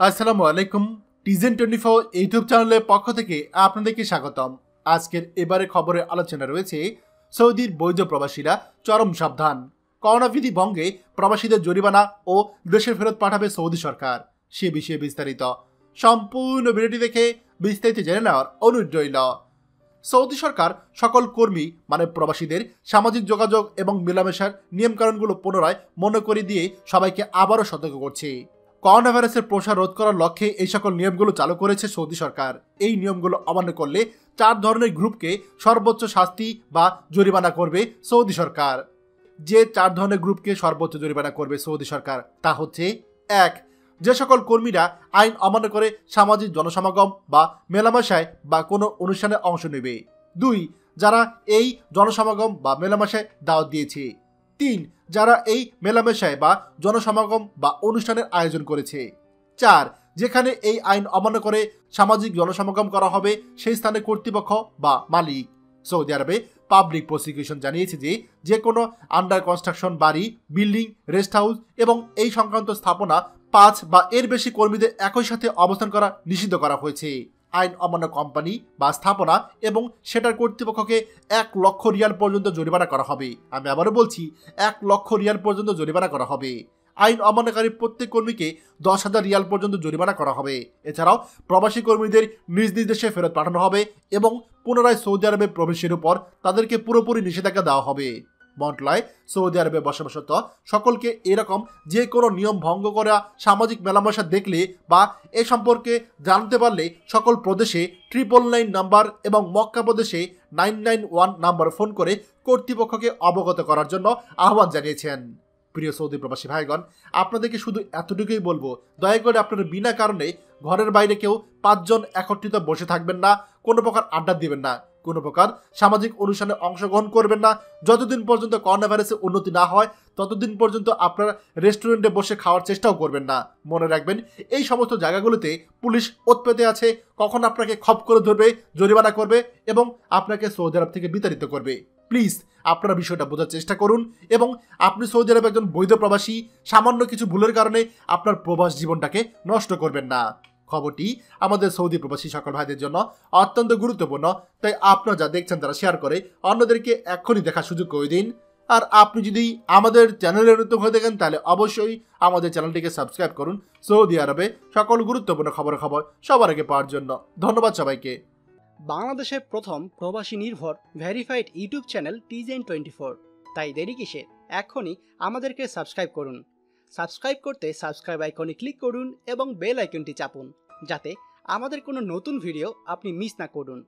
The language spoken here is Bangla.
আসসালামু আলাইকুম টিজেন টোয়েন্টি ফোর ইউটিউব চ্যানেলের পক্ষ থেকে আপনাদেরকে স্বাগতম। আজকের এবারে খবরের আলোচনা রয়েছে সৌদির বৈধ প্রবাসীরা চরম সাবধান। করোনাবিধি ভঙ্গে প্রবাসীদের জরিমানা ও দেশে ফেরত পাঠাবে সৌদি সরকার। সে বিষয়ে বিস্তারিত। সম্পূর্ণ ভিডিওটি দেখে বিস্তারিত জেনে নেওয়ার অনুরোধ রইল। সৌদি সরকার সকল কর্মী মানে প্রবাসীদের সামাজিক যোগাযোগ এবং মেলামেশার নিয়মকানুনগুলো পুনরায় মনে করে দিয়ে সবাইকে আবারও সতর্ক করছে। করোনা ভাইরাসের প্রসার রোধ করার লক্ষ্যে এই সকল নিয়মগুলো চালু করেছে সৌদি সরকার। এই নিয়মগুলো অমান্য করলে চার ধরনের গ্রুপকে সর্বোচ্চ শাস্তি বা জরিমানা করবে সৌদি সরকার। যে চার ধরনের গ্রুপকে সর্বোচ্চ জরিমানা করবে সৌদি সরকার তা হচ্ছে, এক, যে সকল কর্মীরা আইন অমান্য করে সামাজিক জনসমাগম বা মেলামেশায় বা কোনো অনুষ্ঠানে অংশ নেবে। দুই, যারা এই জনসমাগম বা মেলামেশায় দাওয়াত দিয়েছে। তিন যারা এই মেলামেশায় বা জনসমাগম বা অনুষ্ঠানের আয়োজন করেছে। চার, যেখানে এই আইন অমান্য করে সামাজিক জনসমাগম করা হবে, সেই স্থানে কর্তৃপক্ষ বা মালিক। সৌদি আরবে পাবলিক প্রসিকিউশন জানিয়েছে যে যে কোনো আন্ডার কনস্ট্রাকশন বাড়ি, বিল্ডিং, রেস্ট হাউস এবং এই সংক্রান্ত স্থাপনা পাঁচ বা এর বেশি কর্মীদের একই সাথে অবস্থান করা নিষিদ্ধ করা হয়েছে। আইন অমান্য কোম্পানি বা স্থাপনা এবং সেটার কর্তৃপক্ষকে এক লক্ষ রিয়াল পর্যন্ত জরিমানা করা হবে। আমি আবারও বলছি, এক লক্ষ রিয়াল পর্যন্ত জরিমানা করা হবে। আইন অমান্যকারী প্রত্যেক কর্মীকে দশ হাজার রিয়াল পর্যন্ত জরিমানা করা হবে। এছাড়াও প্রবাসী কর্মীদের নিজ নিজ দেশে ফেরত পাঠানো হবে এবং পুনরায় সৌদি আরবে প্রবেশের উপর তাদেরকে পুরোপুরি নিষেধাজ্ঞা দেওয়া হবে। মন্টলায় সৌদি আরবে বসবাসত সকলকে এরকম যে কোনো নিয়ম ভঙ্গ করা, সামাজিক মেলামেশা দেখলে বা এ সম্পর্কে জানতে পারলে সকল প্রদেশে ট্রিপল নাইন নাম্বার এবং মক্কা প্রদেশে nine nine one number phone করে কর্তৃপক্ষকে অবগত করার জন্য আহ্বান জানিয়েছেন। প্রিয় সৌদি প্রবাসী ভাইগণ, আপনাদেরকে শুধু এতটুকুই বলব, দয়া করে আপনারা বিনা কারণে ঘরের বাইরে কেউ পাঁচজন একত্রিত বসে থাকবেন না, কোনো প্রকার আড্ডা দিবেন না। কোনো প্রকার সামাজিক অনুষ্ঠানে অংশগ্রহণ করবেন না। যতদিন পর্যন্ত করোনা ভাইরাসের উন্নতি না হয়, ততদিন পর্যন্ত আপনারা রেস্টুরেন্টে বসে খাওয়ার চেষ্টাও করবেন না। মনে রাখবেন, এই সমস্ত জায়গাগুলোতে পুলিশ ওৎপেতে আছে, কখন আপনাকে খপ করে ধরবে, জরিমানা করবে এবং আপনাকে সৌদি আরব থেকে বিতাড়িত করবে। প্লিজ, আপনারা বিষয়টা বোঝার চেষ্টা করুন এবং আপনি সৌদি আরবে একজন বৈধ প্রবাসী, সামান্য কিছু ভুলের কারণে আপনার প্রবাস জীবনটাকে নষ্ট করবেন না। খবরটি আমাদের সৌদি প্রবাসী সকল ভাইদের জন্য অত্যন্ত গুরুত্বপূর্ণ। তাই আপনারা যা দেখছেন তারা শেয়ার করে, অন্যদেরকে এক্ষুনি দেখার সুযোগ করে দিন। আর আপনি যদি আমাদের চ্যানেলের নতুন হয়ে দেখেন তাহলে অবশ্যই আমাদের চ্যানেলটিকে সাবস্ক্রাইব করুন। সৌদি আরবে সকল গুরুত্বপূর্ণ খবর খবর সবার আগে পাওয়ার জন্য। ধন্যবাদ সবাইকে। বাংলাদেশের প্রথম প্রবাসী নির্ভর ভেরিফাইড ইউটিউব চ্যানেল টিজেন টোয়েন্টি ফোর তাই দেরি কিসে এখনই আমাদেরকে সাবস্ক্রাইব করুন। সাবস্ক্রাইব করতে সাবস্ক্রাইব আইকনে ক্লিক করুন এবং বেল আইকনটি চাপুন, যাতে আমাদের কোনো নতুন ভিডিও আপনি মিস না করুন।